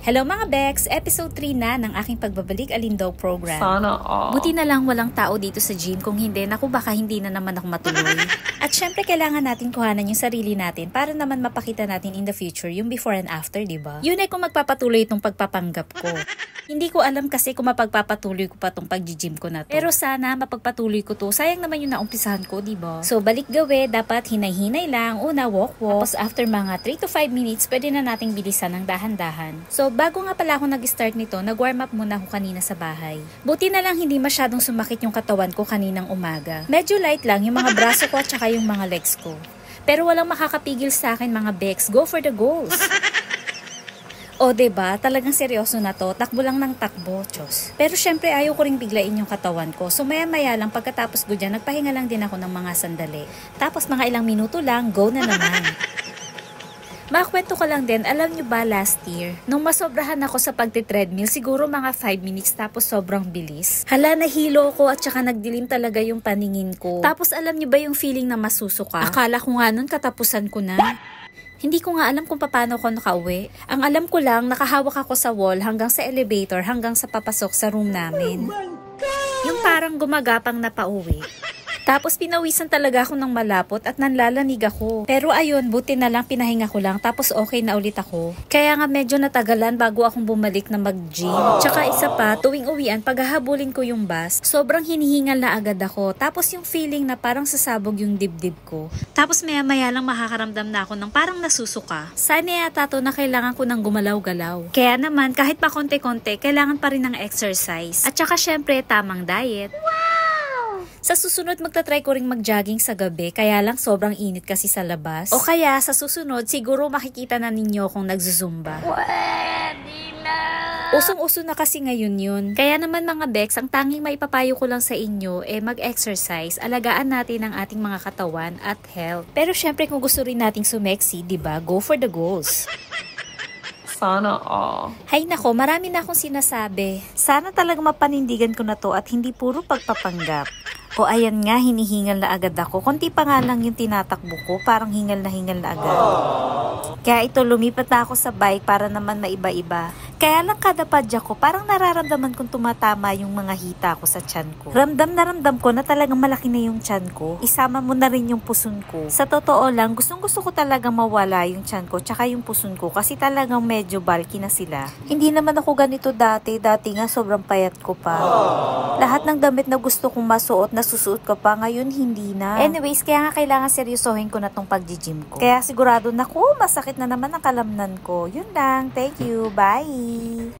Hello mga Bex! Episode 3 na ng aking pagbabalik Alindog program. Sana all. Buti na lang walang tao dito sa gym. Kung hindi, naku baka hindi na naman ako matuloy. At syempre, kailangan natin kuhanan yung sarili natin para naman mapakita natin in the future yung before and after, di ba? Yun ay kung magpapatuloy itong pagpapanggap ko. Hindi ko alam kasi kung mapagpapatuloy ko pa itong pag-gym ko na to. Pero sana mapagpatuloy ko to. Sayang naman yung naumpisahan ko, di ba? So, balik gawe, dapat hinay-hinay lang. Una, walk-walk. Tapos after mga 3 to 5 minutes, pwede na nating bilisan ng dahan-dahan. So, bago nga pala ako nag-start nito, nag-warm up muna ako kanina sa bahay. Buti na lang hindi masyadong sumakit yung katawan ko kaninang umaga. Medyo light lang yung mga braso ko at saka yung mga legs ko. Pero walang makakapigil sa akin mga Bex. Go for the goals! O, ba diba? Talagang seryoso na to. Takbo lang ng takbo, Diyos. Pero syempre, ayaw ko ring biglain yung katawan ko. So, maya-maya lang, pagkatapos ko dyan, nagpahinga lang din ako ng mga sandali. Tapos, mga ilang minuto lang, go na naman. Makakwento ko lang din, alam nyo ba last year, nung masobrahan ako sa pagti-treadmill, siguro mga 5 minutes tapos sobrang bilis. Hala, nahilo ko at saka nagdilim talaga yung paningin ko. Tapos alam nyo ba yung feeling na masusuka? Akala ko nga nun katapusan ko na. Hindi ko nga alam kung paano ako nakauwi. Ang alam ko lang, nakahawak ako sa wall hanggang sa elevator hanggang sa papasok sa room namin. yung parang gumagapang na pauwi. Tapos pinawisan talaga ako ng malapot at nanlalanig ako. Pero ayun, buti na lang pinahinga ko lang tapos okay na ulit ako. Kaya nga medyo natagalan bago akong bumalik na mag-gym. Tsaka isa pa, tuwing uwian, paghahabulin ko yung bus, sobrang hinihingal na agad ako. Tapos yung feeling na parang sasabog yung dibdib ko. Tapos maya maya lang makakaramdam na ako ng parang nasusuka. Sana yata to na kailangan ko ng gumalaw-galaw. Kaya naman, kahit pa konti-konti, kailangan pa rin ng exercise. At saka syempre, tamang diet. Sa susunod, magta-try ko ring mag-jogging sa gabi, kaya lang sobrang init kasi sa labas. O kaya, sa susunod, siguro makikita na ninyo kung nagzuzumba. Pwede na. Usong-uso na kasi ngayon yun. Kaya naman mga Bex, ang tanging maipapayo ko lang sa inyo eh mag-exercise, alagaan natin ang ating mga katawan at health. Pero syempre kung gusto rin nating sumeksi, 'di ba? Go for the goals. Sana all. Hay nako, marami na akong sinasabi. Sana talaga mapanindigan ko na to at hindi puro pagpapanggap. O ayan nga, hinihingal na agad ako. Konti pa nga lang yung tinatakbo ko, parang hingal na hingal na agad. Kaya ito, lumipat na ako sa bike para naman maiba-iba. Kaya lang kada padya ko, parang nararamdaman kong tumatama yung mga hita ko sa tiyan ko. Ramdam na ramdam ko na talagang malaki na yung tiyan ko. Isama mo na rin yung puson ko. Sa totoo lang, gustong gusto ko talagang mawala yung tiyan ko tsaka yung puson ko kasi talagang medyo bulky na sila. Hindi naman ako ganito dati. Dati nga sobrang payat ko pa. Lahat ng damit na gusto kong masuot nasusuot ko pa, ngayon hindi na. Anyways, kaya nga kailangan seryosohin ko na tong pag-gym ko. Kaya sigurado na ko, masakit na naman ang kalamnan ko. Yun lang. Thank you. Bye!